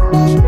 Thank